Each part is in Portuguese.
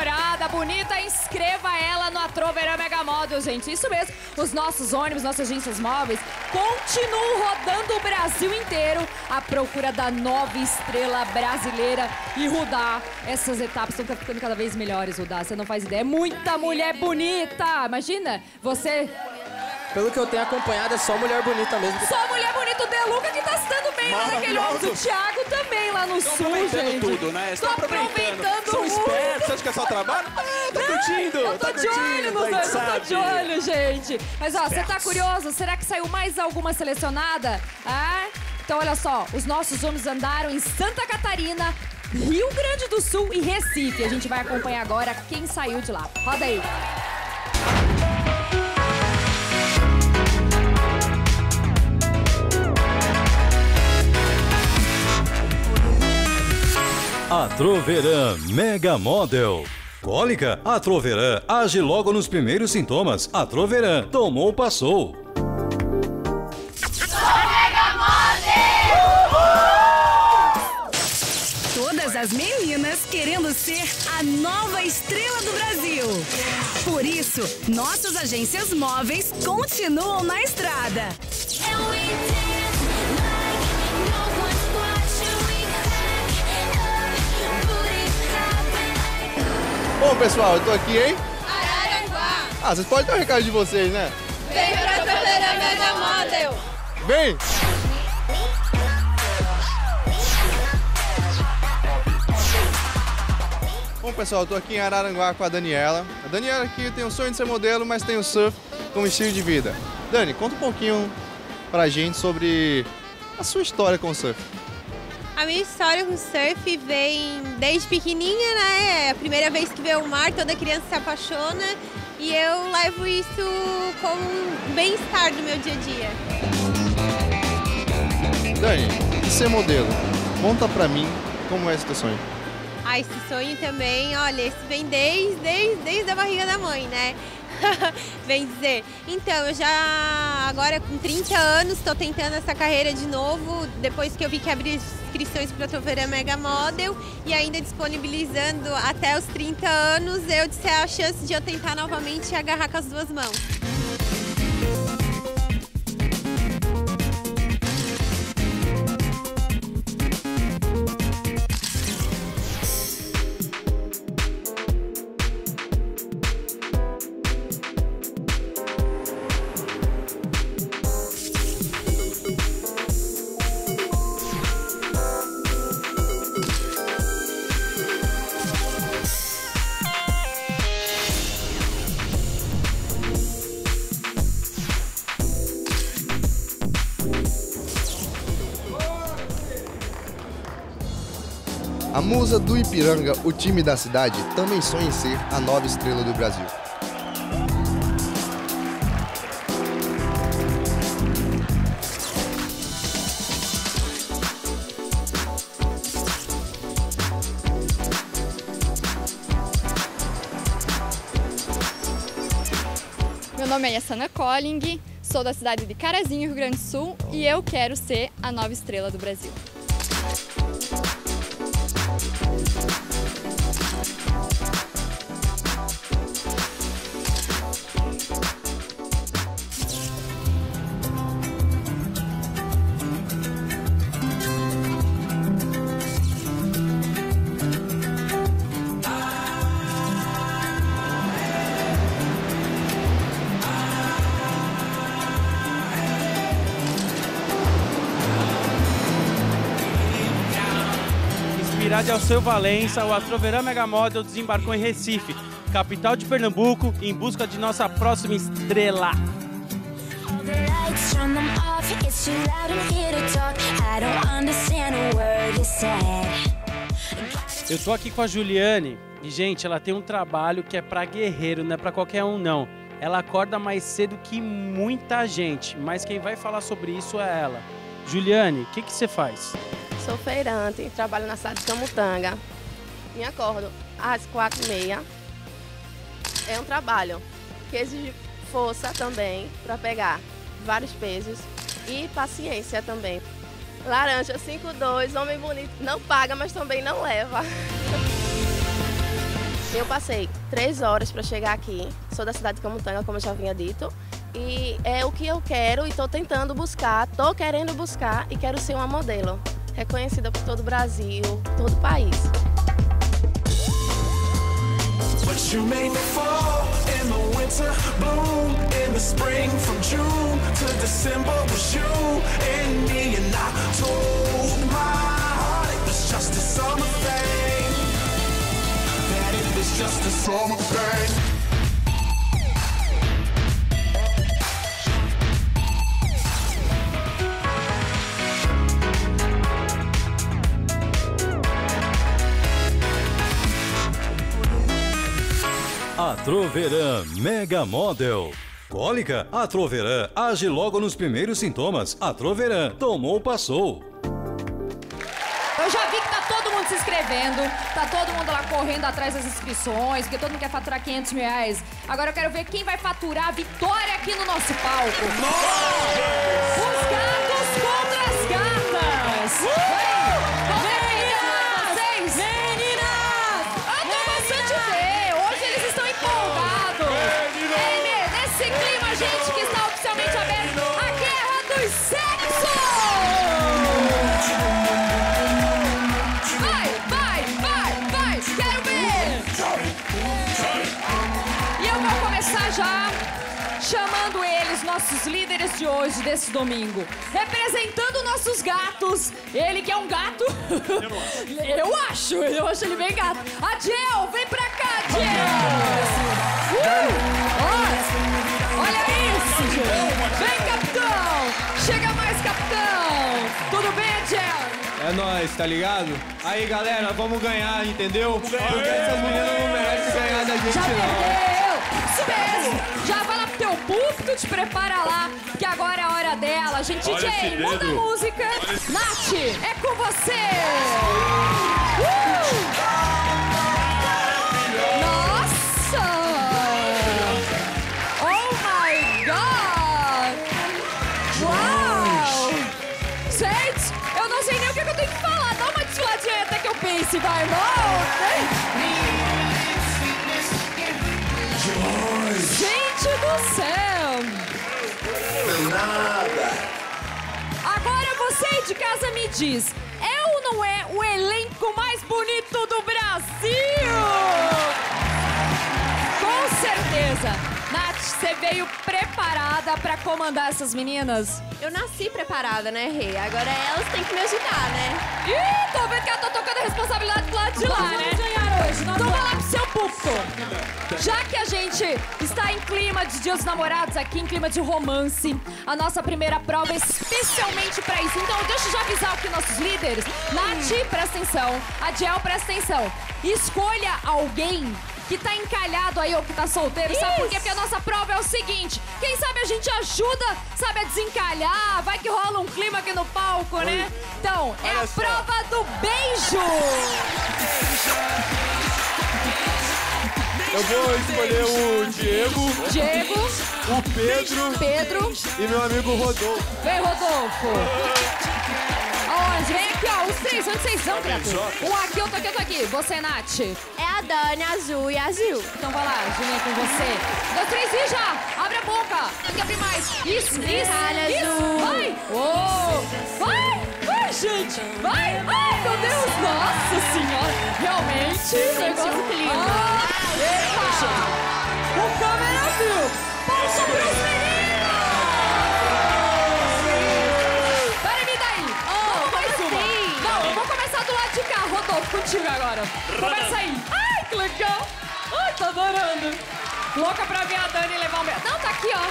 namorada bonita, inscreva ela no Atroverã Mega Model, gente. Isso mesmo. Os nossos ônibus, nossas agências móveis continuam rodando o Brasil inteiro à procura da nova estrela brasileira. E Rudá, essas etapas estão ficando cada vez melhores, Rudá. Você não faz ideia. É muita mulher bonita. Imagina, você pelo que eu tenho acompanhado, é só mulher bonita mesmo. Só mulher bonita. O Deluca que tá se dando bem lá naquele ônibus. O Thiago também lá no Estão sul, aproveitando gente. tudo, né? Estão Tô aproveitando São espertos, você acha que é só trabalho? Ah, tá curtindo, Eu tô tá de olho curtindo, nos a gente dois, eu tô de olho, gente. Mas ó, você tá curioso? Será que saiu mais alguma selecionada? Ah? Então olha só, os nossos homens andaram em Santa Catarina, Rio Grande do Sul e Recife. A gente vai acompanhar agora quem saiu de lá. Roda aí. Atroverã Mega Model. Cólica? Atroverã age logo nos primeiros sintomas. Atroverã tomou, passou. Todas as meninas querendo ser a nova estrela do Brasil. Por isso, nossas agências móveis continuam na estrada. Bom, pessoal, eu tô aqui, hein? Araranguá. Ah, vocês podem dar um recado de vocês, né? Vem pra Toverã Mega Model. Vem! Bom, pessoal, eu tô aqui em Araranguá com a Daniela. A Daniela aqui tem o sonho de ser modelo, mas tem o surf como estilo de vida. Dani, conta um pouquinho pra gente sobre a sua história com o surf. A minha história com surf vem desde pequenininha, né? É a primeira vez que vê o mar, toda criança se apaixona. E eu levo isso como um bem-estar do meu dia a dia. Dani, ser modelo? Conta pra mim como é esse teu sonho. Ah, esse sonho também, olha, esse vem desde, desde, desde a barriga da mãe, né? Vem dizer. Então, eu já, agora com 30 anos, estou tentando essa carreira de novo, depois que eu vi que abri inscrições para a Toverã Mega Model e ainda disponibilizando até os 30 anos, eu disse "É a chance de eu tentar novamente agarrar com as duas mãos. Musa do Ipiranga, o time da cidade, também sonha em ser a nova estrela do Brasil. Meu nome é Yassana Colling, sou da cidade de Carazinho, Rio Grande do Sul, e eu quero ser a nova estrela do Brasil. Inspirado em Alceu Valença, o Atroverã Mega Model desembarcou em Recife, capital de Pernambuco, em busca de nossa próxima estrela. Eu tô aqui com a Juliane e, gente, ela tem um trabalho que é pra guerreiro, não é pra qualquer um, não. Ela acorda mais cedo que muita gente, mas quem vai falar sobre isso é ela. Juliane, o que, que você faz? Sou feirante, trabalho na cidade de Camutanga. Me acordo às quatro e meia. É um trabalho que exige força também para pegar vários pesos e paciência também. Laranja 52, homem bonito, não paga, mas também não leva. Eu passei três horas para chegar aqui. Sou da cidade de Camutanga, como eu já havia dito. E é o que eu quero e estou tentando buscar, estou querendo buscar e quero ser uma modelo. Reconhecida por todo o Brasil, todo o país. But you made me a Troverã Mega Model. Cólica? A Troverã age logo nos primeiros sintomas. A Troverã tomou, passou. Eu já vi que tá todo mundo se inscrevendo, tá todo mundo lá correndo atrás das inscrições, porque todo mundo quer faturar 500 mil reais. Agora eu quero ver quem vai faturar a vitória aqui no nosso palco. Os gatos contra as gatas! Vem! Gente, que está oficialmente aberto a Guerra dos Sexos! Vai, vai, vai, vai! Quero ver! E eu vou começar já chamando eles, nossos líderes de hoje, desse domingo. Representando nossos gatos. Ele que é um gato. Eu acho, eu acho ele bem gato. Adiel, vem pra cá, Adiel! Uh! Olha isso, gente! Vem, capitão! Chega mais, capitão! Tudo bem, Adiel? É nóis, tá ligado? Aí, galera, vamos ganhar, entendeu? Porque essas meninas não merecem ganhar da gente, Já não. perdeu! Isso mesmo! Já vai lá pro teu púlpito, te prepara lá, que agora é a hora dela. Gente, Olha DJ, muda a música. Olha Nath, é com você! Uh! Pense, vai, irmão! Gente do céu! Agora você de casa me diz, é ou não é o elenco mais bonito do Brasil? Com certeza! Nath, você veio preparada pra comandar essas meninas? Eu nasci preparada, né, Rê? Agora elas têm que me ajudar, né? Ih, tô vendo que ela tá tocando a responsabilidade do lado de lá, Nós né? vamos ganhar hoje, nós então vai vamos. lá pro seu público. Já que a gente está em clima de Dia dos Namorados aqui, em clima de romance, a nossa primeira prova é especialmente pra isso. Então deixa eu já avisar aqui nossos líderes. Nath, presta atenção. Adiel, presta atenção. Escolha alguém que tá encalhado aí ou que tá solteiro, sabe por quê? Porque a nossa prova é o seguinte: quem sabe a gente ajuda, sabe, a desencalhar, vai que rola um clima aqui no palco, né? Então, é a prova do beijo! Eu vou escolher o Diego, Diego, o Pedro, Pedro e meu amigo Rodolfo. Vem, Rodolfo! Vem aqui, ó, os três, onde vocês vão, criatura? Um aqui, outro aqui, outro aqui. Você, Nath. É a Dani, a Ju e a Gil. Então vai lá, Julinha, com você. Dois, três e já! Abre a boca! Tem que abrir mais. Isso, isso, Olha, isso. Ju. Vai! Uou! Vai! Vai, gente! Vai! Ai, meu Deus! Nossa Senhora! Realmente, o negócio que lindo. Ah, epa! O câmera viu! Palmas pros Rodolfo, contigo agora. Começa aí. Ai, que legal! Ai, tô adorando. Louca pra ver a Dani levar o meu. Não, tá aqui, ó.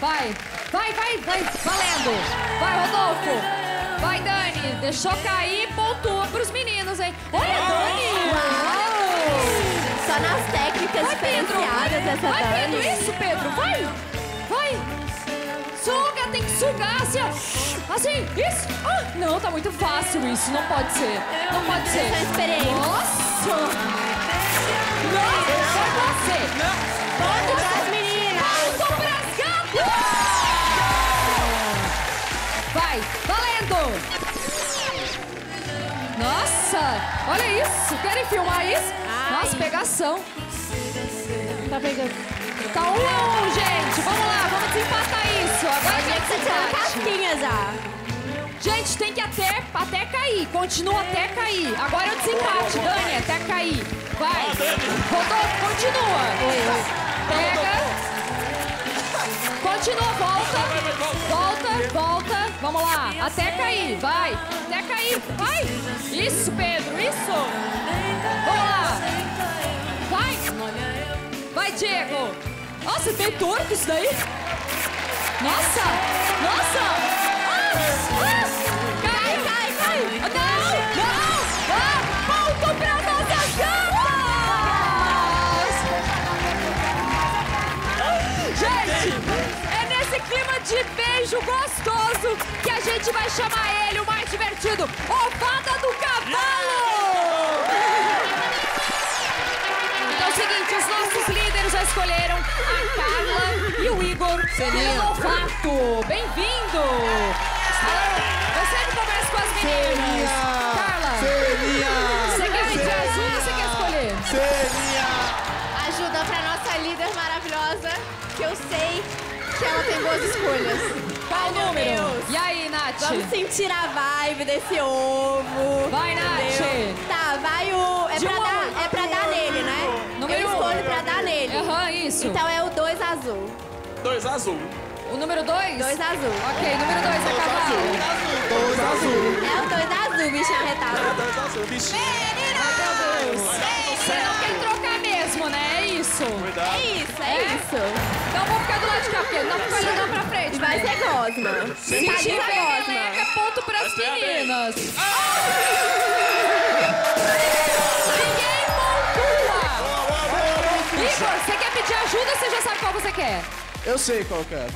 Vai, vai, vai, vai. Valendo. Vai, Rodolfo. Vai, Dani. Deixou cair e pontua pros meninos, hein? Olha, Dani. Uau. Só nas técnicas Vai, Pedro. diferenciadas essa Vai, Dani. Pedro. Isso, Pedro. Vai. Vai. Suga, tem que sugar, assim, ó. Assim, isso. Ah, não, tá muito fácil isso. Não pode ser. Não pode ser. sou experiente. Nossa. Não. Ponto pras meninas. Ponto pras gatas. Vai, valendo. Nossa, olha isso. Querem filmar isso? Nossa, pegação. Tá pegando. Tá um a um, gente. Vamos lá, vamos desempatar isso. Agora A gente tem que até, até cair. Continua até cair. Agora é o desempate, Dani, até cair. Vai. Rodolfo, continua. Pega. Continua, volta. Volta, volta. Vamos lá. Até cair, vai. Até cair, vai. Isso, Pedro, isso. Vamos lá. Vai. Vai, Diego. Nossa, tem turco isso daí? Nossa! Nossa! Ah, ah, cai, cai, cai! Não! Não! Ah, ponto pra nossas gatas! Gente, é nesse clima de beijo gostoso que a gente vai chamar ele, o mais divertido, Ovada do Cavalo! Escolheram a Carla e o Igor. Novato. Bem-vindo! Eu sempre começo com as meninas. Carla, você quer pedir ajuda ou você quer escolher? Ajuda pra nossa líder maravilhosa, que eu sei que ela tem boas escolhas. Qual Ai, meu número? Deus. E aí, Nath? Vamos sentir a vibe desse ovo. Vai, entendeu? Nath. Tá, vai o. É De pra, um a dar, pra dar isso. Então é o 2 azul. Dois azul. O número 2? 2 azul. Ok, número 2 é cavalo. Dois azul. É o 2 azul, bicho arretado. Dois azul. Bichinho. Você não quer trocar mesmo, né? É isso. Cuidado. É isso, é, isso. Então vamos ficar do lado de cá, porque não fica olhando pra frente. Vai né? ser gosma. Se tiver gosma. é ponto pras meninas. Ninguém Igor, você quer pedir ajuda ou você já sabe qual você quer? Eu sei qual que é.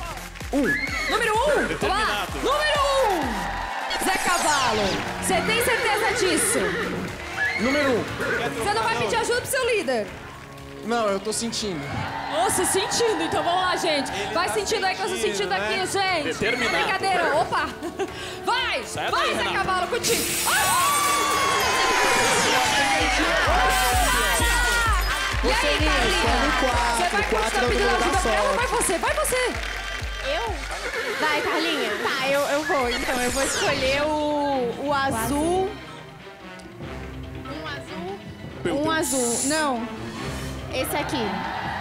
Número 1, um, vamos lá. Número 1, um. Zé Cavalo. Você tem certeza disso? Número um. Você não vai pedir ajuda pro seu líder? Não, eu tô sentindo. Nossa, sentindo, então vamos lá, gente. Vai sentindo aí que eu tô sentindo aqui, gente. Determinado. Brincadeira, opa. Vai, Certo vai, Zé. Cavalo, contigo. E aí, Carlinha? quatro, Você vai quatro continuar é o número da ajuda pra ela ou vai sorte. você? Vai você. Eu? Vai, Carlinha. Tá, eu, eu vou. Então, eu vou escolher o, o azul. Um azul. Um azul. Não. Esse aqui.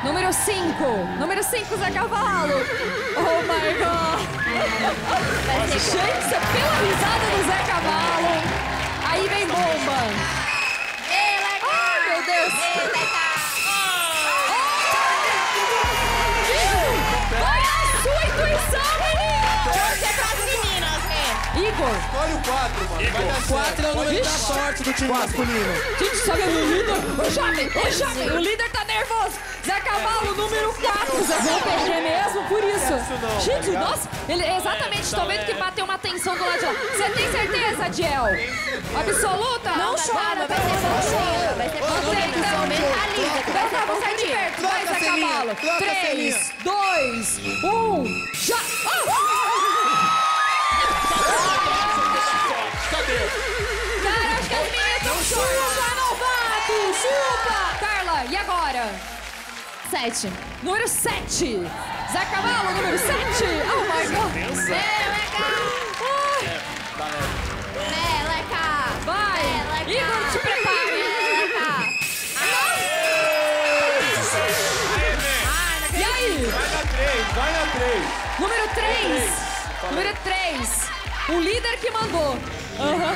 Número 5. Número 5, Zé Cavalo. Oh my god. Gente, pela risada do Zé Cavalo. Aí vem bomba. Ai, meu Deus. Vai intuição, menino. Igor. Escolhe o 4, mano. Vai dar 4 é o número da sorte do time masculino. Gente, sabe o líder? O jovem, o jovem, o líder tá nervoso. Zé Cavalo, número 4. Zé vão perder mesmo por isso. Gente, nossa, ele exatamente, tô vendo que bateu uma tensão do lado de lá. Você tem certeza, Adiel? Absoluta? Não chora, vai ser pontinha. Vai ser pontinha. Então, Mentaliza vai ser tá, vou sair de perto. Vai, Zé Cavalo. troca, 3, Celinha. 2, 1, já. Cadê? Cara, acho que as meninas estão chupa, novato! Chupa! Carla, e agora? Sete. Número 7. Zé Cavalo, número 7. Oh my god. Meleca! Meleca! Vai. Meleca! Igor, te prepare. Meleca! E aí? Vai na 3, vai na 3. Número 3. Número 3. O líder que mandou. Aham.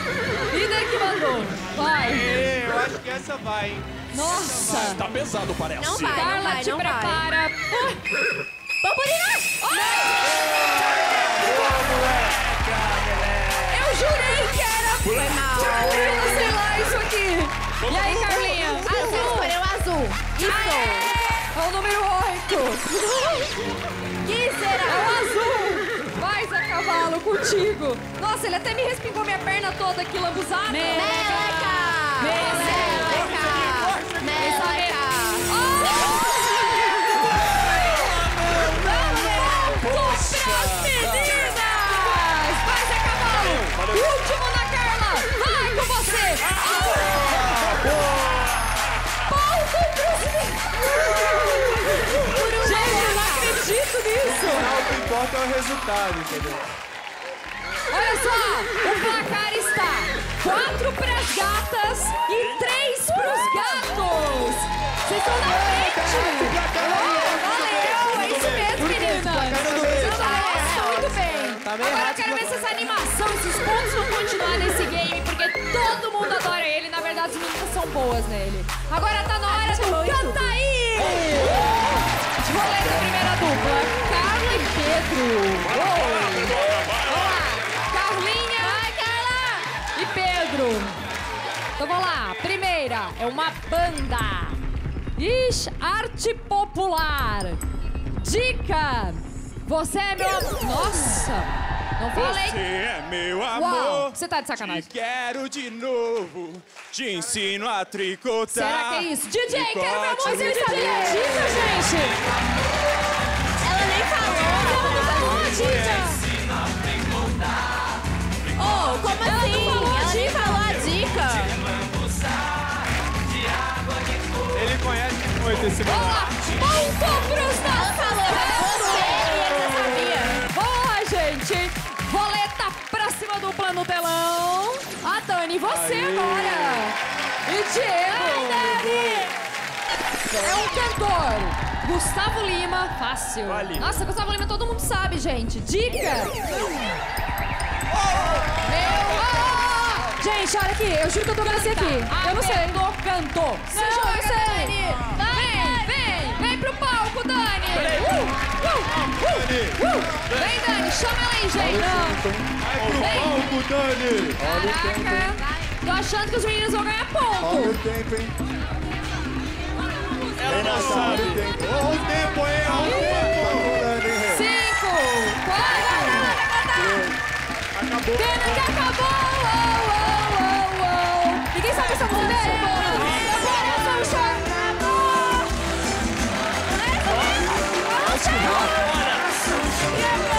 Líder que mandou. Vai. Ê, Eu acho que essa vai, hein? Nossa. Tá pesado, parece. Não vai, Carla, não vai, te não vai. prepara. Pamporina! Eu jurei que era. Foi mal. Pamporina, sei lá, isso aqui. E aí, Carlinha? Azul, escolheu azul. Isso. É o número 8. Que será? É o azul cavalo contigo. Nossa, ele até me respingou minha perna toda aqui, lambuzada. Meleca! Meleca! Meleca! Meleca! Último da Carla! Vai com você! Ponto pros acredito nisso. O que importa é o resultado, entendeu? Olha só, o placar está 4 pras gatas e 3 pros gatos. Vocês estão na frente. Oh, valeu, é isso mesmo, meninas. Muito bem. Tá meio Agora eu quero ver se essa animação, esses pontos vão continuar nesse game, porque todo mundo adora ele. Na verdade, as meninas são boas nele. Agora tá na hora do Canta aí! Vou ler a primeira dupla. Carla e Pedro. Vamos lá. Carlinha. Vai, Carla. E Pedro. Então vamos lá. Primeira é uma banda. Ixi, arte popular. Dica. Você é meu. Nossa. Não falei. Você é meu Uau, amor. você tá de sacanagem. Te quero de novo. Te ensino a tricotar. Será que é isso? DJ, quero ver a Tricote música. Você sabia dica, gente? Ela nem falou. Ela não falou a dica. Oh, como Ela assim? não falou a Ela nem dica. falou a dica. Ele conhece muito esse Vamos você agora. E Diego. É um cantor. Gustavo Lima, fácil. Nossa, Gustavo Lima todo mundo sabe, gente. Dica. Meu... Ah! Gente, olha aqui, eu juro que eu tô crescendo aqui. Eu não sei. Cantou, cantou. Não, eu sei. Vem, vem, vem pro palco, Dani. Uh, uh, uh, uh. Vem, Dani, chama ela aí, gente. Vai pro palco, Dani! Caraca, tô achando que os meninos vão ganhar ponto. tempo, hein? Ela não sabe o tempo. Olha o tempo aí, olha o tempo. Cinco, quatro, Acabou. pena que acabou. Oh, oh, oh, oh. Ninguém sabe essa música dele. Agora é só o chão. Quem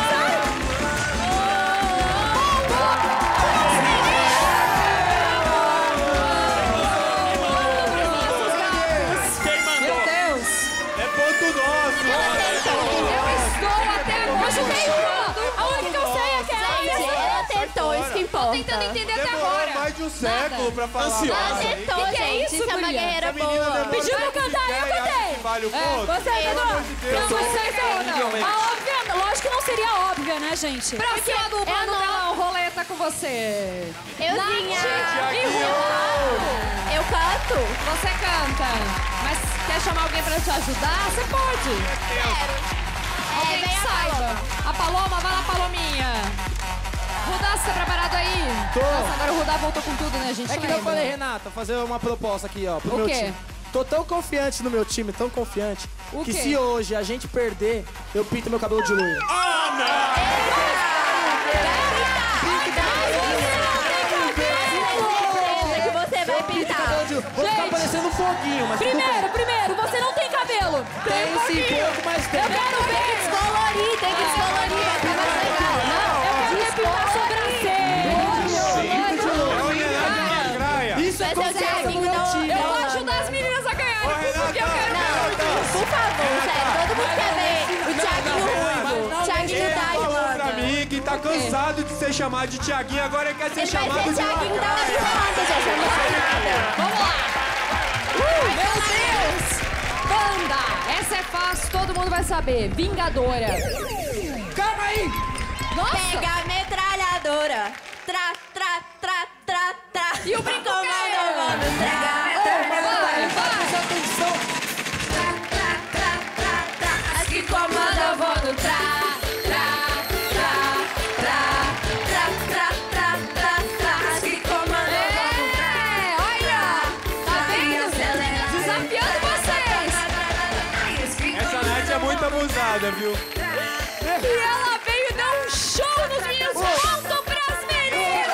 Tô tentando entender até Demorou agora. mais de um século pra falar. Ansiosa. Ela tentou, Que que é gente. isso, Isso é uma guria? guerreira boa. Pediu pra de cantar, eu 10 e acha cantei. Vale o É, ponto? Você Pelo amor de Deus. Não, não. A óbvia, lógico que não seria óbvia, né, gente? Próxima dupla eu no não- telão, roleta com você. Euzinha. E Rô. Eu canto. Você canta, mas quer chamar alguém pra te ajudar? Você pode. Alguém vem que a saiba. A Paloma, vai lá, Palominha. Rudá, você tá preparado aí? Tô. Nossa, agora o Rudá voltou com tudo, né? Gente É que eu falei, Renata, fazer uma proposta aqui, ó, pro O meu quê? time. Tô tão confiante no meu time, tão confiante, O que quê? se hoje a gente perder, eu pinto meu cabelo de loiro. Certeza que você vai pintar. Cabelo de- Vou ficar parecendo um foguinho, mas Primeiro, primeiro, você não tem cabelo. Tem sim, pouco, mas tem. Eu quero Tem que ver. descolorir, tem que descolorir. Cansado de ser chamado de Tiaguinho, agora ele quer ser Ele vai chamado ser de Thiaguinho da Lacraia. Gente. Eu não sei nada. Vamos lá. Uh, meu Deus. Banda. Essa é fácil, todo mundo vai saber. Vingadora. Calma aí! Nossa. Pega a metralhadora. Tra, tra, tra, tra, tra. E o brinco Comando, quer? vamos tragar. Vai, vai. Viu? E ela veio e deu um show nos meninos. Ponto pras meninas.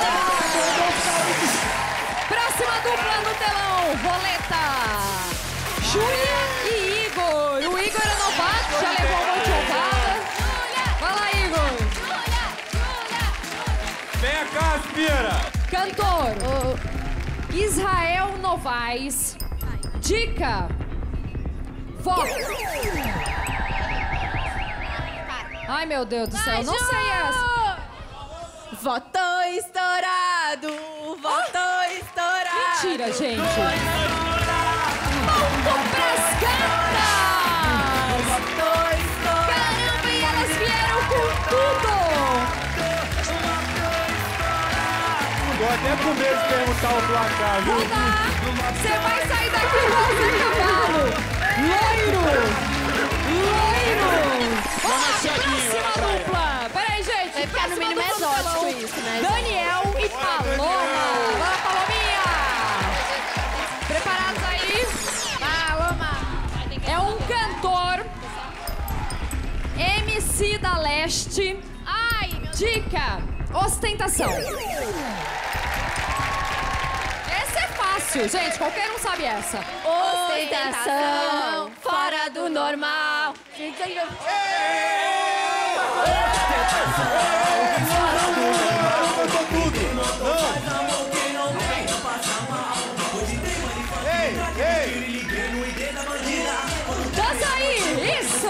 Próxima dupla no telão. Roleta. Júlia e Igor. O Igor é novato, já levou um monte de roubada. Vai lá, Igor. Vem cá, aspira! Cantor. Israel Novaes. Dica. Foco. Ai, meu Deus do céu, não sei essa. Votou estourado, votou estourado. Mentira, gente. Ponto pras gatas! Votou estourado. Caramba, e elas vieram com tudo! Tô até com medo de perguntar o placar, viu? Você vai sair daqui rosa cavalo! Loiro! Vamos lá, próxima dupla! Peraí, gente! Vai ficar no mínimo exótico isso, né? Daniel e Paloma! Lá, Palominha! Preparados aí? Paloma. É um cantor MC da Leste. Ai, meu Dica: ostentação. Essa é fácil, gente. Qualquer um sabe essa. Ostentação, fora do normal. Dança aí! Isso!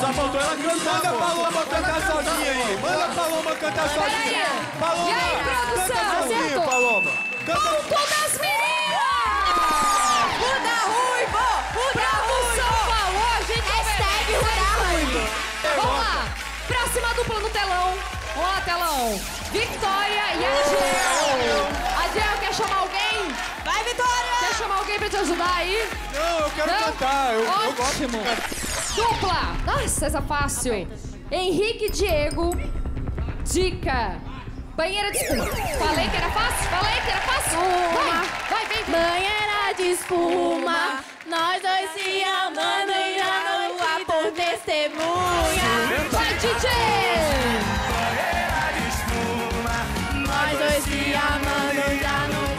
Só faltou ela cantar. Manda a Paloma cantar sozinha aí. Manda a Paloma cantar sozinha. Paloma, E aí, produção? canta sozinho, Acertou? Paloma. Canta Ponto das meninas! Ruivo! Ruda Produção falou, a gente Hashtag Ruivo. Vamos lá! Próxima dupla no telão. Vamos lá, telão. Vitória e Adiel. Adiel, quer chamar alguém? Vai, Vitória! Quer chamar alguém pra te ajudar aí? Não, eu quero Não? cantar. Eu, eu gosto de Ótimo. cantar. Dupla! Nossa, essa é fácil. Henrique e Diego. Dica. Banheira de espuma. Falei que era fácil? Falei que era fácil? Vai, vai, vem, vem. De espuma, nós dois se amando e na lua por testemunha. Vai, DJ! Nós dois se amando no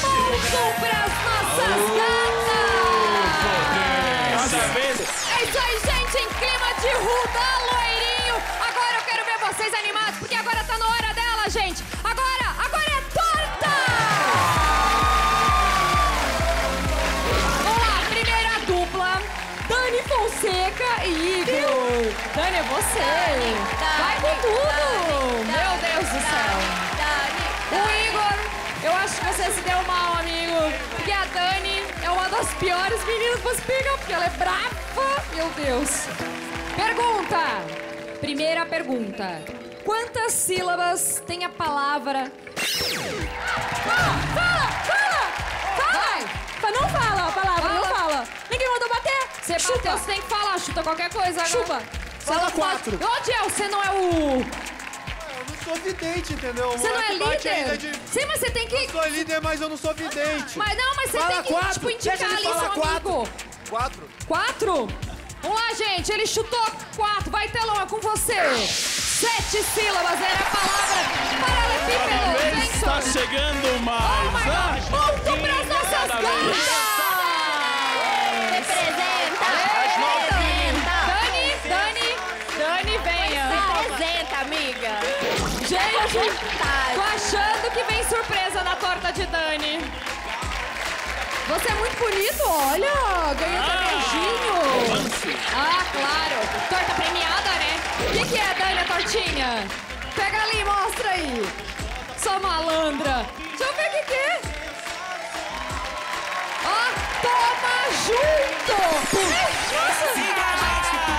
Ponto pras nossas gatas! Cada vez. É isso aí, gente, em clima de ruda, loirinho. Agora eu quero ver vocês animados, porque agora tá na hora dela, gente. Você. Vai com tudo. Meu Deus do céu. O Igor, eu acho que você se deu mal, amigo. Porque a Dani é uma das piores meninas pra se pegar, porque ela é brava. Meu Deus. Pergunta. Primeira pergunta. Quantas sílabas tem a palavra... Fala, fala, fala. Fala. Mas não fala a palavra, não Fala. fala. Ninguém mandou bater. Você Chupa. bateu, você tem que falar. Chuta qualquer coisa. agora. Chupa. Você Pode- quatro. Ô, Diel, você não é o... Eu não sou vidente, entendeu? Você não é líder? de- Sim, mas você tem que... Eu sou líder, mas eu não sou vidente. Mas não, mas você Fala tem que, quatro. tipo, indicar Deixa ali seu quatro. amigo. Quatro. Quatro? Vamos lá, gente. Ele chutou quatro. Vai, Telão, é com você. Sete sílabas. Era a palavra paralelepípedo. Vem, Está chegando Oh, mais. my Ah, God. Ponto pras nossas cada na torta de Dani. Você é muito bonito, olha. Ganhou até beijinho. Ah, claro. Torta premiada, né? O que, que é, Dani, a tortinha? Pega ali, mostra aí. Sua malandra. Deixa eu ver o que, que é. Ó, toma junto. Nossa.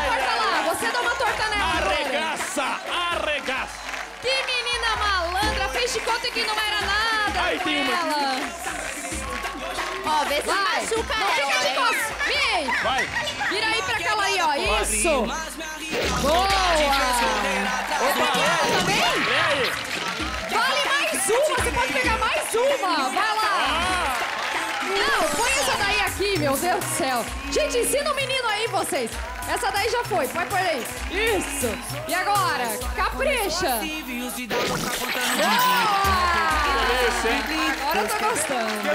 Corta lá, você dá uma torta nela agora. Arregaça, arregaça. Que menina malandra, fez de conta que não era nada Ai, com tem uma aqui. ela. Ó, vê se Vai, machuca não fica de ela. costas. Vem. Vai. Vira aí pra aquela aí, ó. Isso. Boa. Opa, ela também? E aí? Vale mais uma, você pode pegar mais uma. Vai lá. Não, põe essa daí aqui, meu Deus do céu. Gente, ensina o menino aí, vocês. Essa daí já foi, vai por aí. Isso. E agora? Capricha. Hein? Agora eu tô gostando.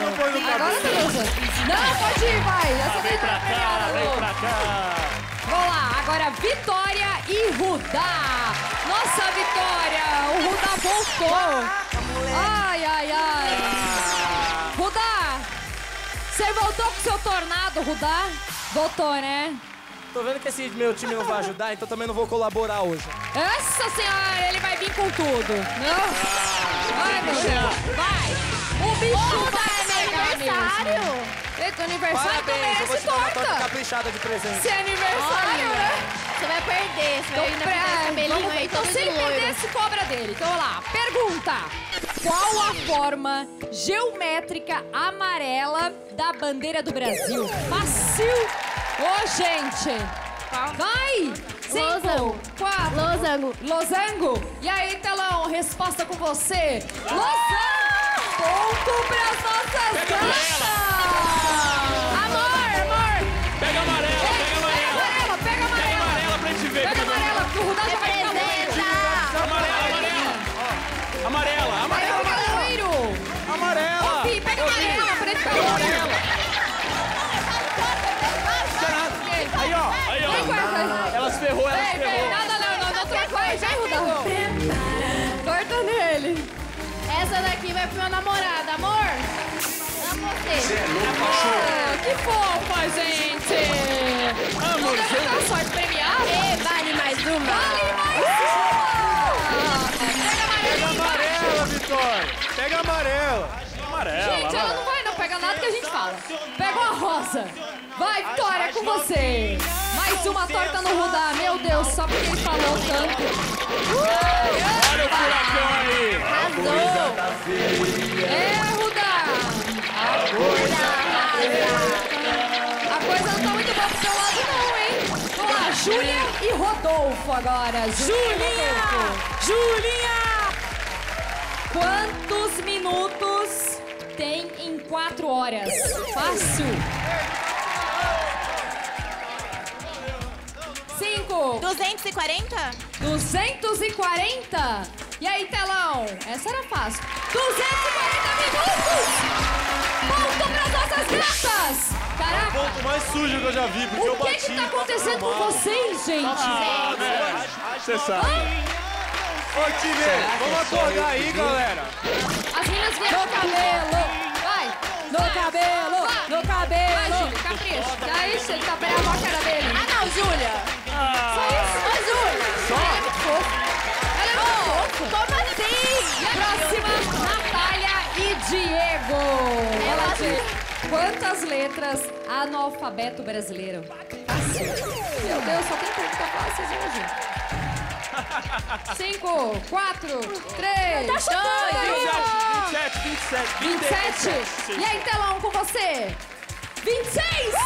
Agora eu tô gostando. Não, pode ir, vai. Essa daí Vem tá pra cá, premiada, vem pra cá. Vamos lá, agora Vitória e Rudá. Nossa, Vitória, o Rudá voltou. Ai, ai, ai. Você voltou com seu tornado, Rudá? Voltou, né? Tô vendo que esse meu time não vai ajudar, então também não vou colaborar hoje. Nossa senhora, ele vai vir com tudo. Não? Ai, meu Deus. Vai. O bicho vai pegar aniversário. mesmo. Aniversário Parabéns, eu vou te dar uma torta caprichada de presente. Se é aniversário, Olha, né? Você vai perder, você vai Então, ainda pra- fazer esse cabelinho vamos- aí, então todo se ele de loiro. perder, se cobra dele. Então, vamos lá. Pergunta. Qual a forma geométrica amarela da bandeira do Brasil? Fácil. Ô, gente. Vai. Cinco, Losango. quatro. Losango. Losango. E aí, telão, resposta com você. Losango. Ponto pras nossas gatas. Vai pro meu namorado, amor. Amo você. Ah, que fofa, gente. Não deve dar sorte premiada. E vale mais uma. Vale mais uma. Pega amarela. amarela, Vitória. Pega amarela. Amarela, Gente, ela não pegar nada que a gente fala. Pega uma rosa. Vai, Vitória, é com você. Mais uma torta no Rudá. Meu Deus, só porque ele falou tanto. Olha o furacão aí. É, Rudá. A coisa não tá muito boa pro seu lado não, hein? Vamos lá, Júlia e Rodolfo agora. Julinha! Julinha! Quantos minutos tem em quatro horas? Fácil. Cinco. 240? 240? E aí, telão? Essa era fácil. 240 minutos! Ponto pras nossas gatas! Caraca, Ponto mais sujo que eu já vi, porque eu o que bati. que tá acontecendo com vocês, gente? Ah, velho. Você sabe. Ô, time, vamos acordar aí, galera. As meninas vieram no cabelo. Vai. No cabelo. No cabelo. Vai, Júlia, capricha. Aí, você tá pegando a cara dele. Ah, não, Júlia. Só isso? Ô, Júlia. Ela é muito fofa. Ela é muito fofa. Como assim? E a próxima, Natália e Diego. Ela diz, Quantas letras há no alfabeto brasileiro? Fácil. Meu Deus, só tem pergunta fáceis hoje. Cinco, quatro, três, Tá dois, chutando. 27, 27, 27. E aí, telão, com você. 26. Ah!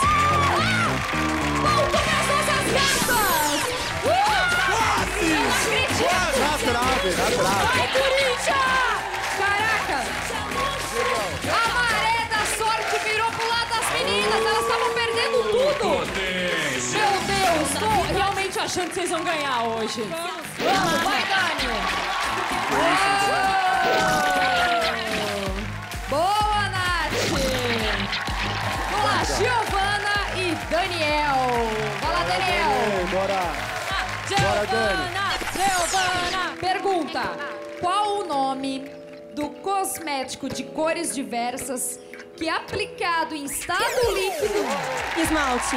Ponto pras nossas gatas. Uh! Eu não acredito. Na trave, na trave. Vai, Corinthians! Caraca! A maré da sorte virou pro lado das meninas, elas estavam perdendo tudo! Achando que vocês vão ganhar hoje. Vamos, vai, Dani! Boa, Nath! Vamos lá, Giovana e Daniel. Vai lá, Daniel! Bora. Giovana, Giovana. Pergunta: Qual o nome do cosmético de cores diversas que aplicado em estado líquido Esmalte.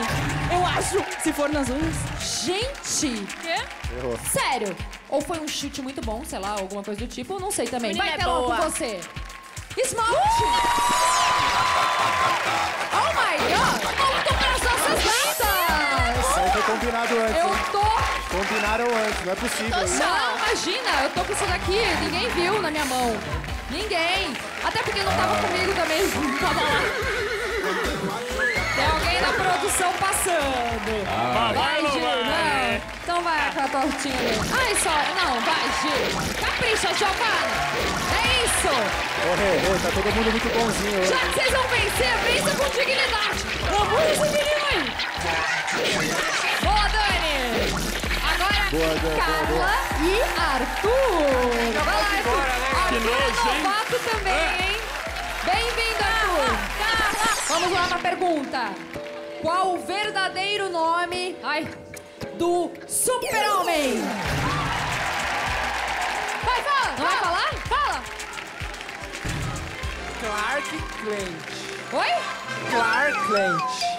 Eu acho. Se for nas unhas. Gente! Errou. Sério? Ou foi um chute muito bom, sei lá, alguma coisa do tipo, eu não sei também. Menina Vai, é com boa. você. Esmalte! Oh my god! Ponto para as nossas gatas! Isso aí foi combinado antes. Eu tô Combinaram antes, não é possível. hein? Não, imagina, eu tô com isso daqui, ninguém viu na minha mão. Ninguém. Até porque não tava comigo Tem alguém na produção passando. Ah, vai, não Gi, vai? não. Então vai com a tortinha dele. Ai, só. Não, vai, Gi. Capricha, Giovana. É isso. Ô, Rê, Rê, tá todo mundo muito bonzinho. Já que vocês vão vencer, vença com dignidade. Vamos esse menino aí. Boa, Dani. Agora, Boa, Carla boa. e Arthur. Vai lá, Arthur. Que Arthur nojo, é hein? novato também, hein? Bem-vindo. Vamos lá pra pergunta. Qual o verdadeiro nome ai, do super-homem? Vai, fala. Não vai falar? Fala. Clark Kent. Oi? Clark Kent.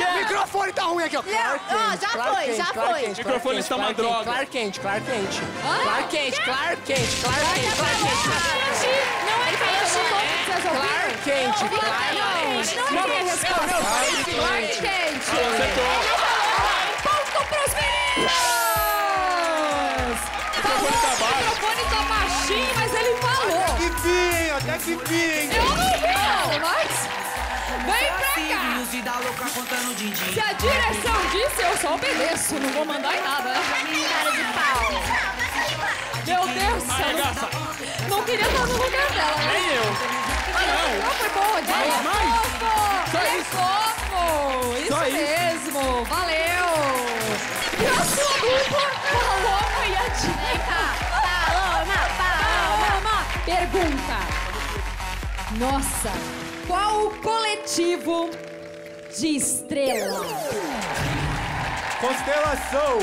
O microfone tá ruim aqui, ó. Clark Ó, Kent, já Clark foi, Kent, já Clark foi. Kent, O microfone Kent, está uma Clark Kent, droga. Clark Kent, Clark Kent. Ah, Clark Kent, Clark Kent, Clark Kent, Clark Kent, Clark Kent. Não é peixe, não vou vocês ouviram? Clark Kent, Não, Clark Kent. Não, não tem resposta. Clark Kent. Ponto pros meninos! Falou, o microfone tá baixinho, mas ele falou. Que vinho, até que vinho. Eu não vi, mas... Vem pra cá! Se a direção disse, eu só obedeço. Não vou mandar em nada. Cara de pau. Meu Deus do céu. Não queria estar no lugar dela, né? Nem eu. Não, não foi bom. De Mais, mais. fofo. Só É isso. fofo. Isso Só isso. mesmo. Valeu. E a sua dupla, Paloma e a Dica. Paloma, Paloma. Pergunta. Nossa, qual o coletivo de estrela? Constelação.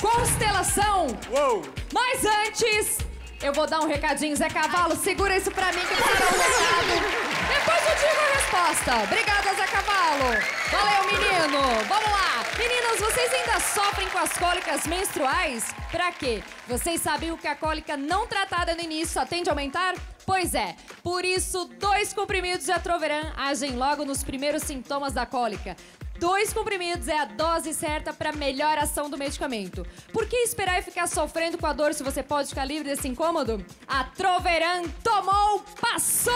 Constelação. Uou. Mas antes, eu vou dar um recadinho. Zé Cavalo, segura isso pra mim que eu quero um recado. Depois eu digo a resposta. Obrigada, Zé Cavalo. Valeu, menino. Vamos lá. Meninas, vocês ainda sofrem com as cólicas menstruais? Pra quê? Vocês sabiam que a cólica não tratada no início só tende a aumentar? Pois é, por isso, dois comprimidos de Atroveran agem logo nos primeiros sintomas da cólica. Dois comprimidos é a dose certa para melhor ação do medicamento. Por que esperar e ficar sofrendo com a dor se você pode ficar livre desse incômodo? A Troveran tomou, passou!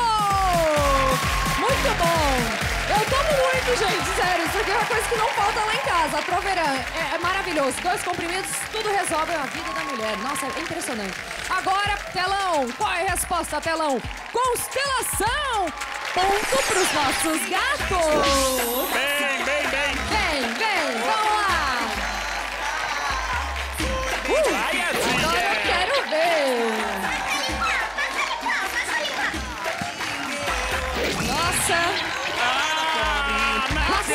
Muito bom! Eu tomo muito, gente, sério. Isso aqui é uma coisa que não falta lá em casa. A Troveran é, é maravilhoso. Dois comprimidos, tudo resolve a vida da mulher. Nossa, é impressionante. Agora, telão. Qual é a resposta, telão? Constelação! Ponto pros nossos gatos! Bem. Vem, vem, vamos lá! Uh, agora eu quero ver! Nossa! Ah, Nossa!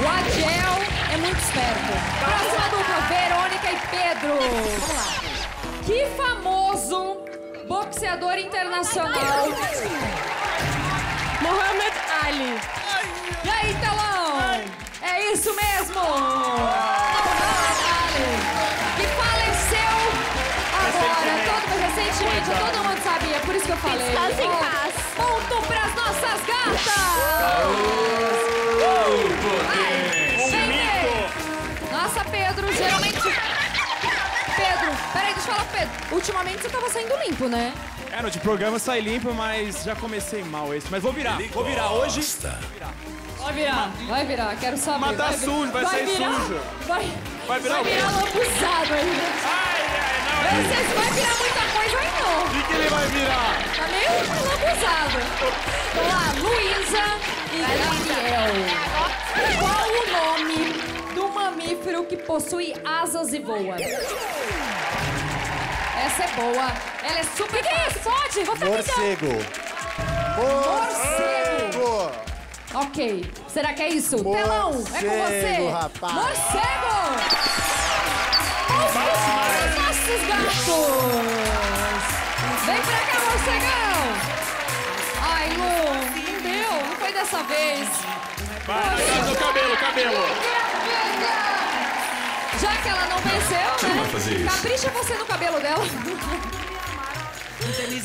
O Adiel é muito esperto. Próxima dupla, Verônica e Pedro. Vamos lá. Que famoso boxeador internacional isso mesmo! Que faleceu agora, todo, recentemente, todo mundo sabia, por isso que eu falei. Descanse em paz. Ponto pras nossas gatas! Ai, vem, vem. Nossa, Pedro, geralmente... Pedro, peraí, deixa eu falar pro Pedro. Ultimamente você tava saindo limpo, né? É, no de programa sai limpo, mas já comecei mal esse. Mas vou virar, vou virar hoje. Vai virar, vai virar, quero saber. Mas tá vai sujo, vai sair virar, sujo. Vai, Vai virar vai virar lambuzado aí. Ai, ai, Eu não sei se vai virar muita coisa aí não. O que, que ele vai virar? Tá meio lambuzado. Vamos lá, Luísa e Gabriel. Qual o nome do mamífero que possui asas e voa? Essa é boa. Ela é super. O que, que é isso? Pode? Vou ficar Morcego. Morcego. Ok. Será que é isso? Telão, é com você. Morcego, rapaz. Morcego! Os nossos gatos! Vem pra cá, morcegão! Ai, Lu, não deu, não foi dessa vez. Vai, do cabelo, cabelo. Já que ela não venceu, né? pra fazer isso. Capricha você no cabelo dela.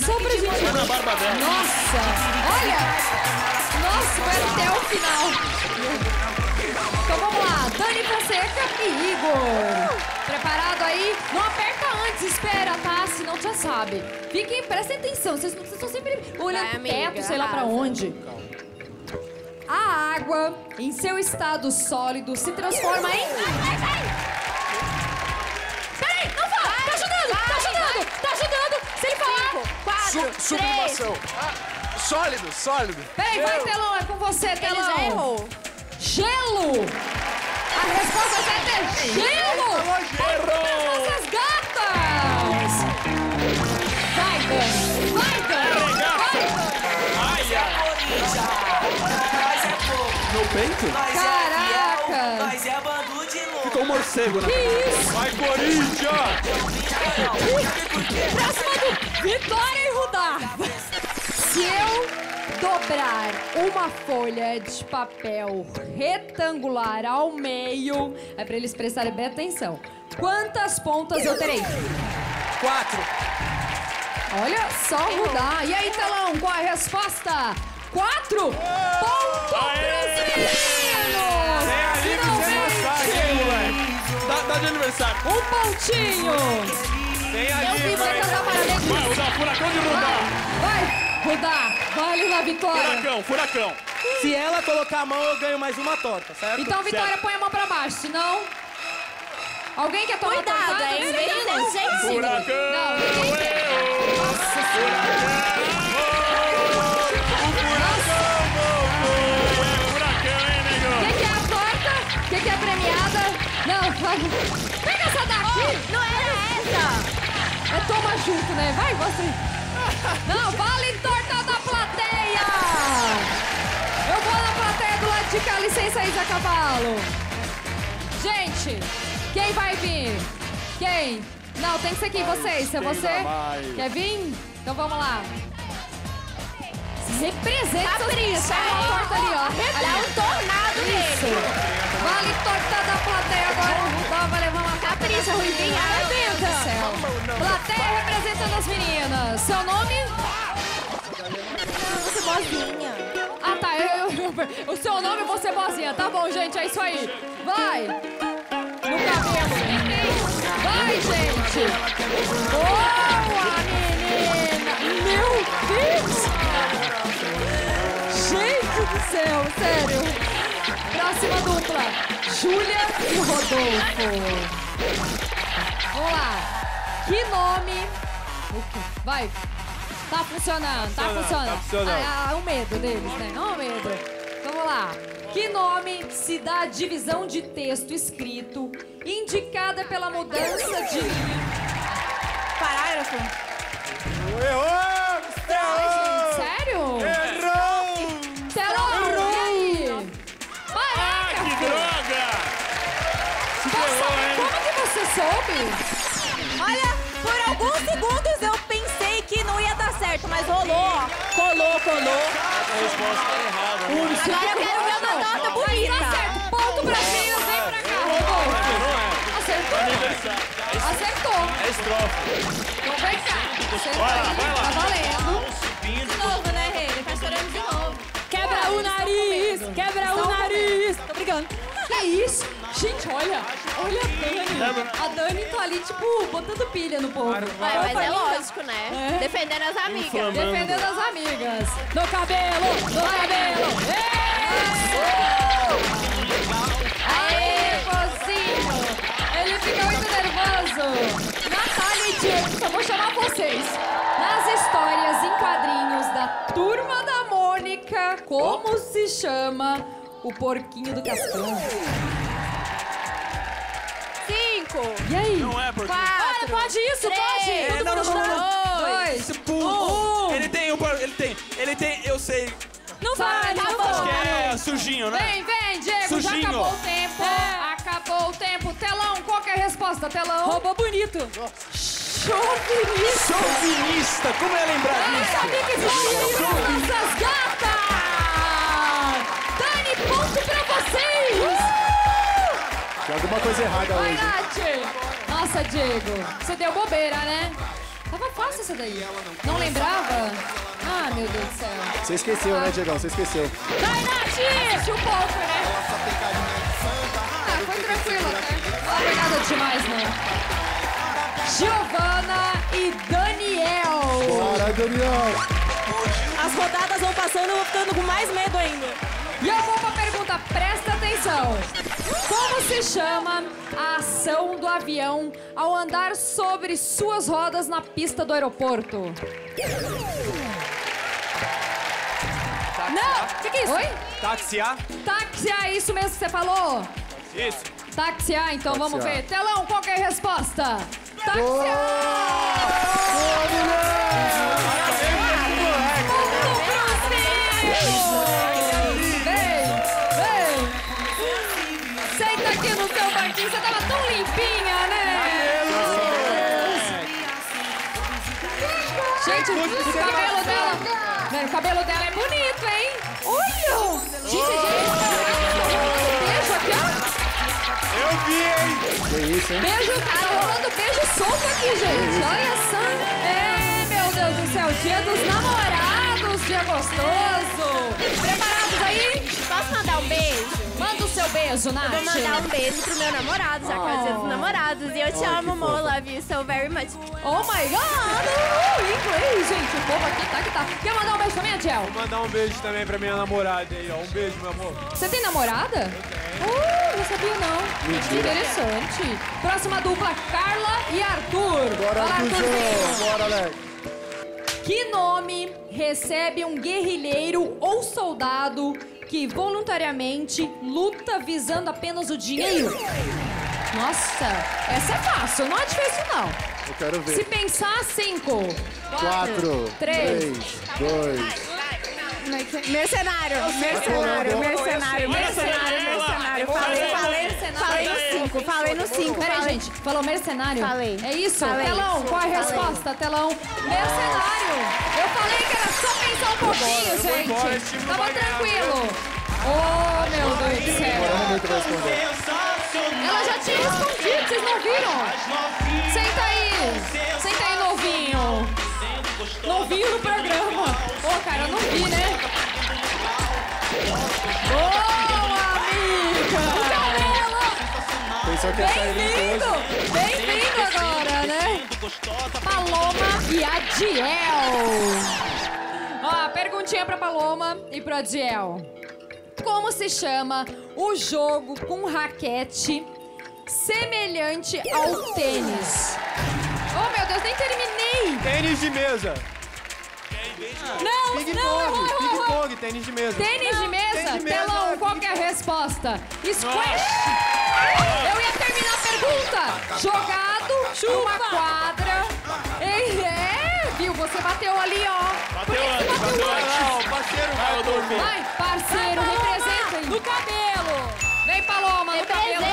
Só pra gente. Na barba dela. Nossa! Olha! Nossa, vai até o final. Então vamos lá, Dani Fonseca e Igor. Preparado aí? Não aperta antes, espera, tá? Senão já sabe. Fiquem, prestem atenção, vocês vocês estão sempre olhando Vai, amiga, teto, sei lá pra onde. A água, em seu estado sólido, se transforma em... Peraí, Su sublimação. Ah, sólido, sólido. Peraí, vai, Gelo. Telão, é com você, Telão. errou. Gelo! A resposta certa é gelo! Ponto pras nossas gatas! Vai, Dani! Vai, Dani! Vai, Dani! Meu peito? Caraca! Mas é bando de louco. Ficou um morcego, né? Que isso? Vai, Corinthians! Próxima do Vitória e Rudar. Se eu dobrar uma folha de papel retangular ao meio, é pra eles prestarem bem atenção. Quantas pontas eu terei? Quatro. Olha só mudar. E aí, telão, qual é a resposta? Quatro pontos pros meninos! Vem ali que você? Tá, tá de aniversário. Um pontinho! Vem Eu ali, vi você vai. cantar parabéns. Vai, usar furacão de rodar. Vai, Rudar, vale na vitória. Furacão, furacão. Se ela colocar a mão, eu ganho mais uma torta, certo? Então, Vitória, põe a mão pra baixo, senão... Alguém quer tomar Cuidado, tortada? hein, Não, meninas, gente. Furacão. Não, ninguém quer. Nossa. Furacão, hein, negão? O que, que é a torta? O que, que é premiada? Não, vai. É toma junto, né? Vai, você. Não, vale torta da plateia! Eu vou na plateia do lado de cá, licença, Isa Cavalo. Gente, quem vai vir? Quem? Não, tem que ser aqui, vocês. É você? Quer vir? Então vamos lá. Representa. Capricha, uma hein? torta ali, ó. Dá um tornado Isso. nele. Vale torta da plateia agora. Vamos levar uma Capricha, Deus do céu. Plateia representando as meninas. Seu nome? Você bozinha. Ah, tá. Eu, eu- eu- o seu nome é você boazinha. Tá bom, gente. É isso aí. Vai. No cabelo. Vai, gente. Boa, menina. Meu Deus. Gente do céu. Sério. Próxima dupla. Júlia e Rodolfo. Vamos lá. Que nome... Vai. Tá funcionando, tá Funcionando, funcionando. tá funcionando. Ah, ah, o medo deles, né? Não o medo. Vamos lá. Que nome se dá à divisão de texto escrito indicada pela mudança de? Parágrafo. Errou! Ai, gente, sério? Errou! Soube? Olha, por alguns segundos eu pensei que não ia dar certo, mas rolou, ó. Colou, colou. A resposta tá errada. né? Agora eu quero ver uma nota bonita. Tá certo, ponto pra mim, vem pra cá, Rodolfo. Acertou. Aniversário. Acertou. É estrofe. Então vem cá. Acertou. Vai lá, vai lá. Tá valendo. De novo, né, Rei? Ele tá chorando de novo. Quebra o nariz, quebra o nariz. Tô brincando. Que isso? Gente, olha, olha a Dani. A Dani tá ali, tipo, botando pilha no povo. Ué, mas é lógico, né? É. Defendendo as amigas. Defendendo as amigas. No cabelo, no cabelo. Aê, mocinho. Ele fica muito nervoso. Natália e Diego, só vou chamar vocês. Nas histórias em quadrinhos da Turma da Mônica, como se chama o porquinho do Cascão? Cinco. E aí? Não é porque... Quatro. Olha, pode isso, três, pode. É, Todo não, mundo não, não, não. Dois. Pulo. Um. Ele tem um... Ele tem... Ele tem... Eu sei. Não vai, Tá não bom. Acho que vai. é sujinho, né? Vem, vem, Diego, já Sujinho. acabou o tempo. Acabou o tempo. Telão, qual que é a resposta, telão? Roupa bonito. Chauvinista. Chauvinista. Como é lembrar Eu disso? sabia que existia isso nossas gatas. Dani, ponto pra vocês. Tem alguma coisa errada Vai, hoje. Nath. Nossa, Diego, você deu bobeira, né? Tava fácil essa daí. Não lembrava? Ah, meu Deus do céu. Você esqueceu, né, Diegão? Você esqueceu. Vai, Nath! Assistiu pouco, né? Ah, foi tranquilo até. Não foi nada demais, não. Giovana e Daniel. Bora, Daniel! As rodadas vão passando, eu vou ficando com mais medo ainda. E eu vou pra pergunta, atenção. Como se chama a ação do avião ao andar sobre suas rodas na pista do aeroporto? Não! O que, que é isso? Oi? Taxiar. Taxiar, é isso mesmo que você falou? Isso. Taxiar, então vamos ver. Telão, qual que é a resposta? Taxiar! Ponto Gente, o cabelo dela... Vem, o cabelo dela é bonito, hein? Olha! Gente, gente, beijo aqui, ó. Eu vi, hein? Que isso, hein? Beijo, tá rolando beijo solto aqui, gente. Olha só. É, meu Deus do céu, dia dos namorados, dia gostoso. Preparados aí? Posso mandar um beijo? Manda o seu beijo, Nath. Eu vou mandar um beijo pro meu namorado, já que é o dia dos namorados. E eu te Oh, amo, fofa. Love you so very much. Oh my god! Uh, inglês, gente. O povo aqui tá que tá. Quer mandar um beijo também, Adiel? Vou mandar um beijo também pra minha namorada aí, ó. Um beijo, meu amor. Você tem namorada? Uh, não sabia não. Mentira. Interessante. Próxima dupla, Carla e Arthur. Bora, Arthurzão. Arthurzinho. Bora, Alex. Que nome recebe um guerrilheiro ou soldado que voluntariamente luta visando apenas o dinheiro? Nossa, essa é fácil, não é difícil não. Eu quero ver. Se pensar, cinco, Quatro, três, dois. Mercenário, mercenário, mercenário, mercenário, mercenário. Falei, falei, falei no 5, falei no 5. Peraí, gente. Falou mercenário? Falei. É isso? Falei. Telão, qual é a Falei. resposta, Telão? Mercenário. Eu falei que era só pensar um pouquinho, gente. Tava tranquilo. Oh, meu Deus do céu. Ela já tinha respondido, vocês não viram? Senta aí. Novinho. Novinho no programa. Ô, cara, eu não vi, né? Ô, amiga. Bem-vindo! Bem-vindo agora, né? Paloma e Adiel. Ó, perguntinha pra Paloma e pro Adiel. Como se chama o jogo com raquete semelhante ao tênis? Oh, meu Deus, nem terminei! Tênis de mesa. Não, Ping não, pong, errou, errou, ping pong, tênis de mesa. Tênis de mesa? tênis de mesa, Telão, qual que é a resposta? Squash! Eu ia terminar a pergunta. Jogado numa quadra. Ei, é, viu? Você bateu ali, ó. Bateu antes? Não, o parceiro vai dormir. Vai, parceiro, representa aí. No cabelo. Vem, Paloma, no cabelo.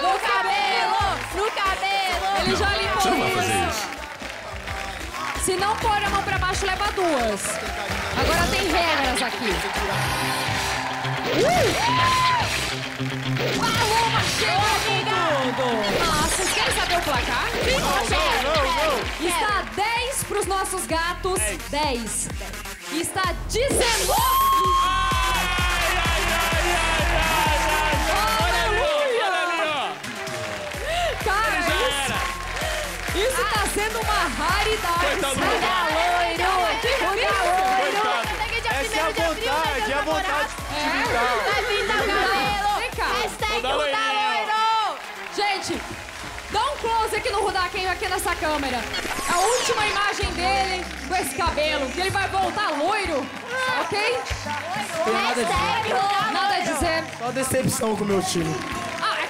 No cabelo. No cabelo! Ele já Você não vai fazer isso. Se não pôr a mão pra baixo, leva duas. Agora tem regras aqui. Uh! Paloma chegou com tudo. Nossa, vocês querem saber o placar? Sim, Está 10 pros nossos gatos. 10. Está 19. Sendo uma raridade. Coitado do loiro! Loiro! Essa é a vontade, é a vontade de brincar. Vai vir dar cabelo! Vem cá. Hashtag loiro! Gente, dá um close aqui no Rudaquinho, aqui nessa câmera. A última imagem dele com esse cabelo, que ele vai voltar loiro, ok? Hashtag Ruda Nada a dizer. Só decepção com o meu time.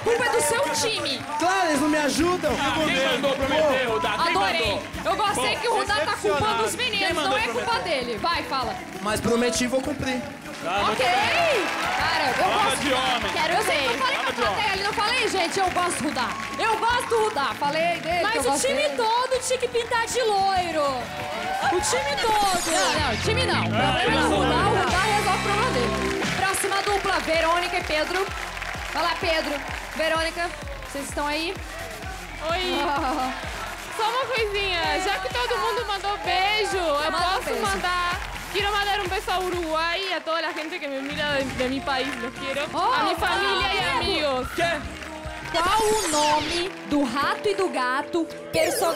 Ah, a culpa é do seu time. Claro, eles não me ajudam. Quem mandou prometer, Rudá? Adorei. Eu gostei que o Rudá tá culpando os meninos, não é prometer? culpa dele. Vai, fala. Mas prometi, vou cumprir. Ok! Cara, eu Fala gosto. de homem. Quero eu sei, não falei com a plateia ali, não falei, gente, eu gosto do Rudá. Eu gosto do Rudá, falei dele. que Mas eu o time dele. todo tinha que pintar de loiro. O time todo. Não, não, time não. O problema é o Rudá, o Rudá resolve o problema dele. Próxima dupla, Verônica e Pedro. Vai lá, Pedro. Verônica, vocês estão aí? Oi. Só uma coisinha, já que todo mundo mandou beijo, eu Manda posso beijo. mandar. Quiero mandar un beso a Uruguay y a toda la gente que me mira de, de mi país, los quiero. Oh, a mi oh, familia y Diego. amigos. Qual o nome do rato e do gato perso...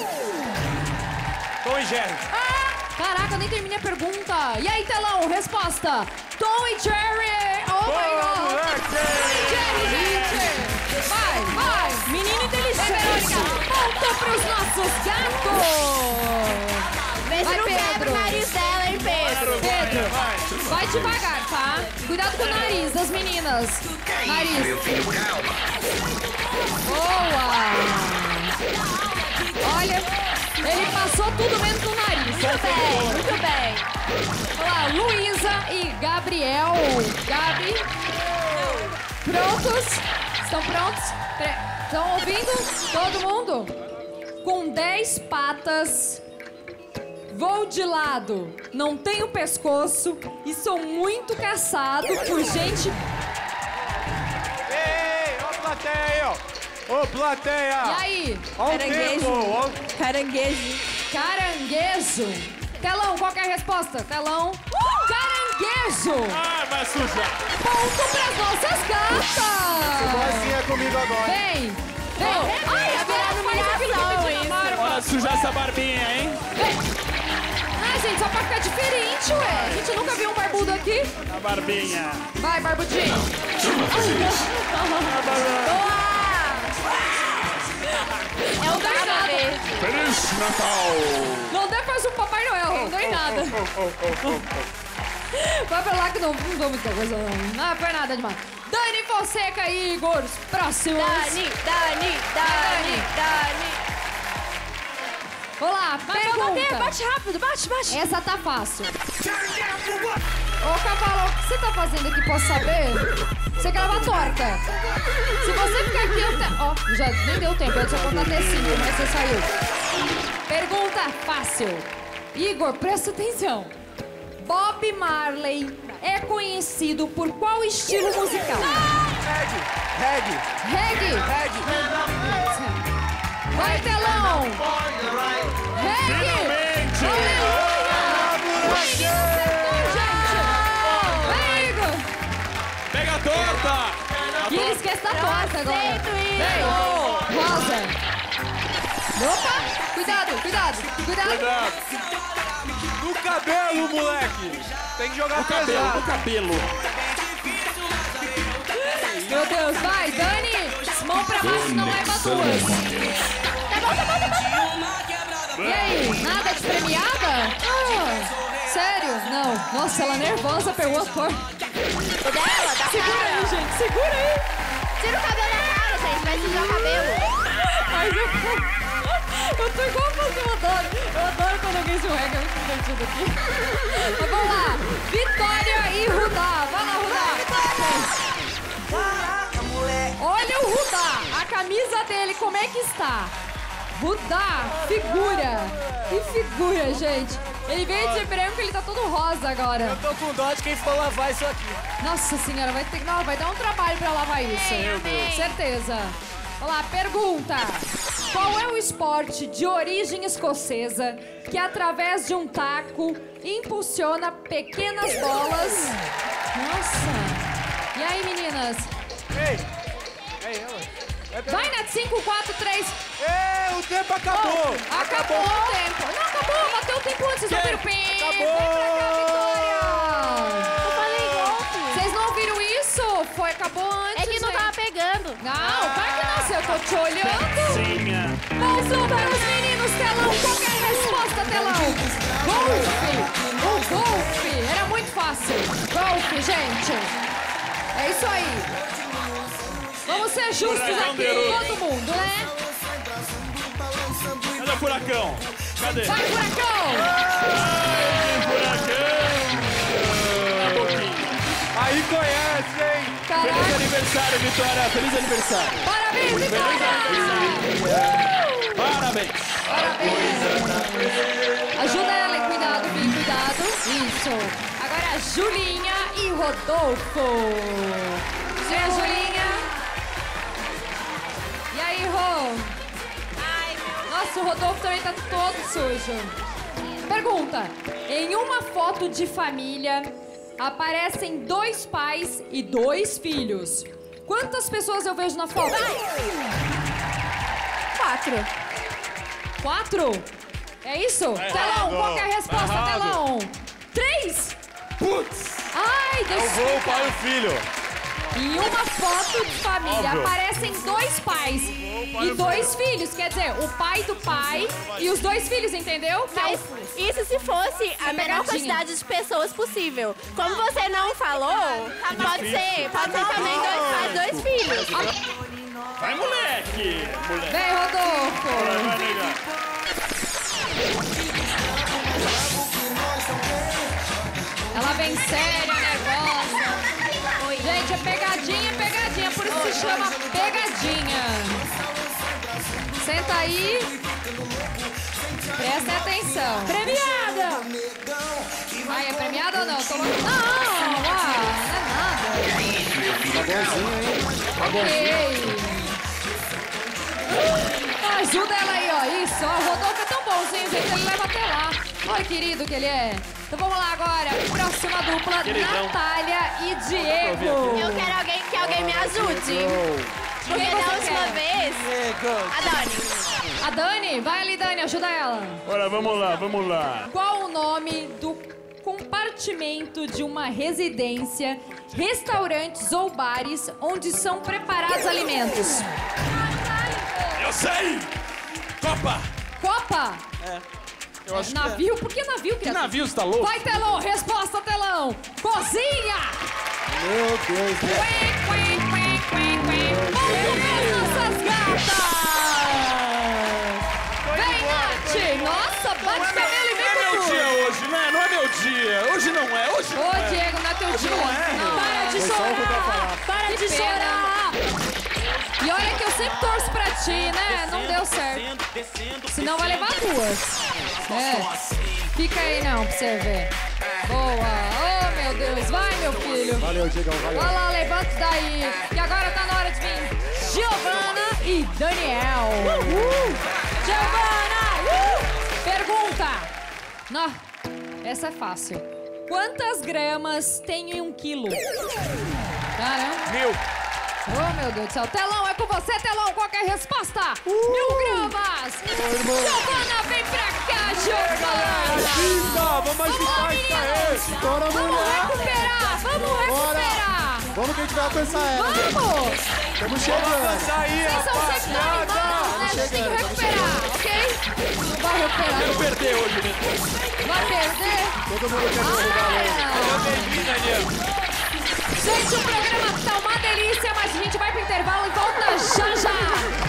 Tom e Jerry. Caraca, eu nem terminei a pergunta. E aí, telão, resposta. Tom e Jerry. Oh e gente. Vai, vai. Menino inteligente. Ponto pros nossos gatos. Vê se não quebra o nariz dela, hein, Pedro? Pedro, vai devagar, tá? Cuidado com o nariz das meninas. Nariz. Boa. Olha, ele passou tudo menos no nariz. Muito bem, muito bem. Olha lá, Luísa e Gabriel. Gabi. Prontos? Estão prontos? Estão ouvindo? Todo mundo? Com 10 patas, Vou de lado, não tenho pescoço e sou muito caçado por gente. Ei, ó plateia. Ô, plateia. E aí? Ó o tempo, ó. Caranguejo. Caranguejo. Telão, qual que é a resposta? Telão. Caranguejo. Ah, vai sujar. Ponto pras nossas gatas. Boazinha comigo agora. Vem, vem. Ai, agora faz aquilo que eu. Bora sujar essa barbinha, hein? Ah, gente, só pra ficar diferente, ué. A gente nunca viu um barbudo aqui. A barbinha. Vai, barbudinho. É o danado. Feliz Natal! Não dê faz um Papai Noel, não deu em nada. Vai pra lá que não, não dou muita coisa, não. Não foi nada demais. Dani Fonseca e Igor, os próximos. Dani, Dani, Dani, Dani. Vamos lá, Vai, pergunta. bater, bate rápido, bate, bate. Essa tá fácil. Ô, Cavalo, o que você tá fazendo aqui, posso saber? Você grava torta. Se você ficar aqui, eu te... Ó, já nem deu tempo, eu só contar até cinco, mas você saiu. Pergunta fácil. Igor, presta atenção. Bob Marley é conhecido por qual estilo musical? Reggae. Reggae. Reggae. Vai, telão. Torta! E ele esquece da torta agora. Vem. Rosa. Opa. Cuidado, cuidado, cuidado. Cuidado. No cabelo, moleque. Tem que jogar No cabelo, no cabelo. Meu Deus, vai, Dani. Mão pra baixo, não leva duas. Tá bom, tá bom, tá bom. E aí, nada de premiada? Ah, sério? Não. Nossa, ela nervosa pegou a cor. O dela, da Segura cara. aí, gente, segura aí. Tira o cabelo da cara, gente, vai sujar o cabelo. Mas eu... Eu tô igual você, eu adoro. Eu adoro quando alguém escorrega, é muito divertido aqui. Mas vamos lá. Vitória e Rudá. Vai lá, Rudá. Olha o Rudá. A camisa dele, como é que está? Rudá, figura. Que figura, gente. Ele veio de branco, ele tá todo rosa agora. Eu tô com dó de quem for lavar isso aqui. Nossa senhora, vai ter não, vai dar um trabalho pra lavar isso. Meu Deus. Certeza. Vamos lá, pergunta. Qual é o esporte de origem escocesa que através de um taco impulsiona pequenas bolas? Nossa. E aí, meninas? Ei. É ela. É Vai, Nath, 5, 4, 3. Ei, o tempo acabou. acabou o tempo. Não, acabou. Bateu o tempo antes. Vocês não viram? Pim. Eu falei golpe. Vocês não ouviram isso? Foi, acabou antes. É que não gente. tava pegando. Não, vai que não, se eu tô te olhando. Sim. Mãos para os meninos, telão. Qual que é a resposta, telão? Golfe. O golfe. Era muito fácil. Golfe, gente. É isso aí. Vamos ser justos Furacão aqui, Derulo. todo mundo, né? Cadê o furacão? Cadê? Vai, furacão! Ai, furacão! Pouquinho. Aí conhece, hein? Caraca. Feliz aniversário, Vitória! Feliz aniversário! Parabéns, Vitória! aniversário! Parabéns! Ajuda ela, cuidado, Vim, cuidado. Isso. Agora a Julinha e Rodolfo. Vem a Julinha. Aí, Rô? Nossa, o Rodolfo também tá todo sujo. Pergunta. Em uma foto de família, aparecem dois pais e dois filhos. Quantas pessoas eu vejo na foto? Quatro. Quatro? É isso? Tá telão, qual que é a resposta, errado. telão? Três? Putz! Ai, É deixa o vô, o pai e o filho. Em uma foto de família Óbvio. aparecem dois pais e dois filhos. Quer dizer, o pai do pai e os dois filhos, entendeu? Que é Mas isso se fosse a pegadinha. quantidade de pessoas possível. Como você não falou, pode difícil. ser, pode ser também dois pais, dois filhos. Vai, moleque! Moleque! Vem, Rodolfo! Vai, vai, nega. Ela vem séria, nervosa. Pegadinha, pegadinha. Por isso se chama pegadinha. senta aí. Prestem atenção. Premiada! Ai, é premiada ou não? Tô... Não, ah, não é nada. Tá bonzinho, hein? Tá. Ajuda ela aí, ó. Isso, ó. O É bonzinho, gente, ele leva até lá. Olha que querido que ele é. Então vamos lá agora. Próxima dupla, Queridão. Natália e Diego. Eu quero alguém que alguém me ajude. Porque da última vez. A Dani. A Dani? Vai ali, Dani, ajuda ela. Bora, vamos lá, vamos lá. Qual o nome do compartimento de uma residência, restaurantes ou bares onde são preparados alimentos? Eu sei! Copa! Copa? É. Eu acho que é. navio? Por que navio, criatura? navio, você tá louco? Vai, telão! Resposta, telão! Cozinha! Meu Deus do céu. Vamos comer nossas gatas! Vem, Nath! Nossa, bate cabelo e vem Não é meu dia hoje, né? Não é meu dia. Hoje não é, hoje não Ô, é. Diego, não é teu Hoje dia. não é. Para de que chorar! Para de chorar! E olha que eu sempre torço pra ti, né? Não deu certo. Senão vai levar duas. É. Fica aí não, pra você ver. Boa! Oh, meu Deus! Vai, meu filho! Valeu, Diegão, valeu. Vai lá, levanta daí. E agora tá na hora de vir Giovana e Daniel. Giovana! uh! Pergunta. Não, essa é fácil. Quantas gramas tem em um quilo? Caramba. Mil. Oh, meu Deus do céu. Telão, é com você, Telão. Qual é a resposta? Mil gramas. Giovana, vem pra cá, Giovana. Agita, vamos agitar isso aí. Bora, Vamos mulher. recuperar, vamos recuperar. Vamos que a gente vai alcançar ela. Vamos. Estamos chegando. Vocês são sempre animados, né? Vocês têm que recuperar, ok? Vai recuperar. Quero perder hoje, né? Vai perder? Todo mundo quer derrubar Ah. Bem-vindo, Daniel. Gente, o programa tá uma delícia, mas a gente vai pro intervalo e volta já já.